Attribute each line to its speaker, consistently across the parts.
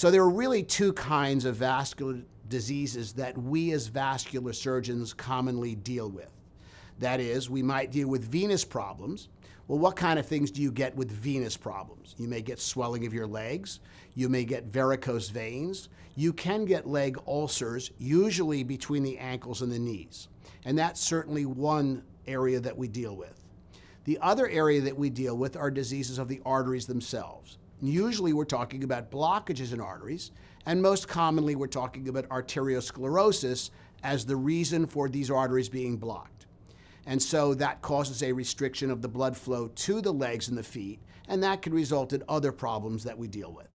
Speaker 1: So there are really two kinds of vascular diseases that we as vascular surgeons commonly deal with. That is, we might deal with venous problems. Well, what kind of things do you get with venous problems? You may get swelling of your legs. You may get varicose veins. You can get leg ulcers, usually between the ankles and the knees. And that's certainly one area that we deal with. The other area that we deal with are diseases of the arteries themselves. Usually we're talking about blockages in arteries, and most commonly we're talking about arteriosclerosis as the reason for these arteries being blocked. And so that causes a restriction of the blood flow to the legs and the feet, and that can result in other problems that we deal with.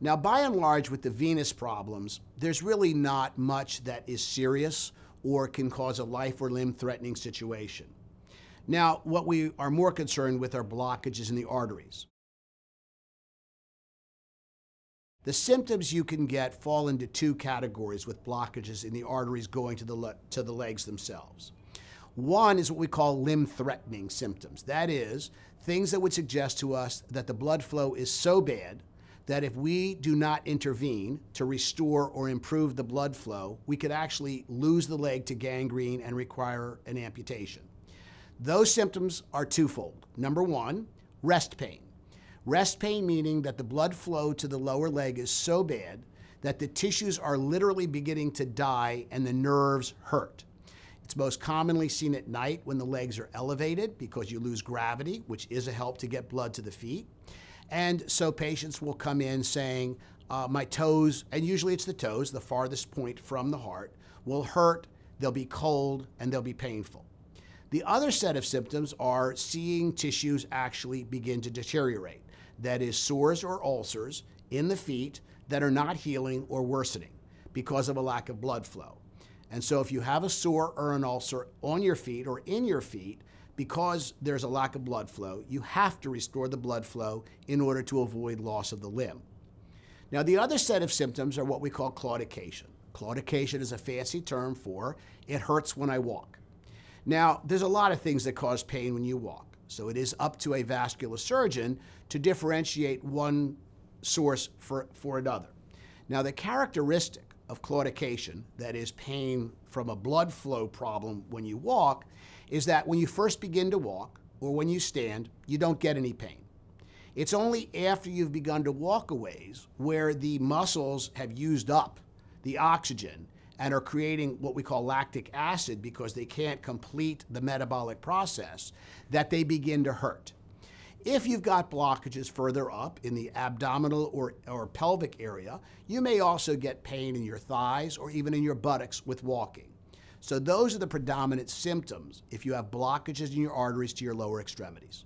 Speaker 1: Now, by and large, with the venous problems, there's really not much that is serious or can cause a life or limb threatening situation. Now, what we are more concerned with are blockages in the arteries. The symptoms you can get fall into two categories with blockages in the arteries going to the, to the legs themselves. One is what we call limb threatening symptoms. That is, things that would suggest to us that the blood flow is so bad that if we do not intervene to restore or improve the blood flow, we could actually lose the leg to gangrene and require an amputation. Those symptoms are twofold. Number one, rest pain. Rest pain meaning that the blood flow to the lower leg is so bad that the tissues are literally beginning to die and the nerves hurt. It's most commonly seen at night when the legs are elevated because you lose gravity, which is a help to get blood to the feet. And so patients will come in saying, uh, my toes, and usually it's the toes, the farthest point from the heart, will hurt, they'll be cold, and they'll be painful. The other set of symptoms are seeing tissues actually begin to deteriorate that is, sores or ulcers in the feet that are not healing or worsening because of a lack of blood flow. And so, if you have a sore or an ulcer on your feet or in your feet, because there's a lack of blood flow, you have to restore the blood flow in order to avoid loss of the limb. Now, the other set of symptoms are what we call claudication. Claudication is a fancy term for it hurts when I walk. Now, there's a lot of things that cause pain when you walk. So it is up to a vascular surgeon to differentiate one source for, for another. Now, the characteristic of claudication, that is pain from a blood flow problem when you walk, is that when you first begin to walk or when you stand, you don't get any pain. It's only after you've begun to walk a ways where the muscles have used up the oxygen and are creating what we call lactic acid because they can't complete the metabolic process, that they begin to hurt. If you've got blockages further up in the abdominal or, or pelvic area, you may also get pain in your thighs or even in your buttocks with walking. So, those are the predominant symptoms if you have blockages in your arteries to your lower extremities.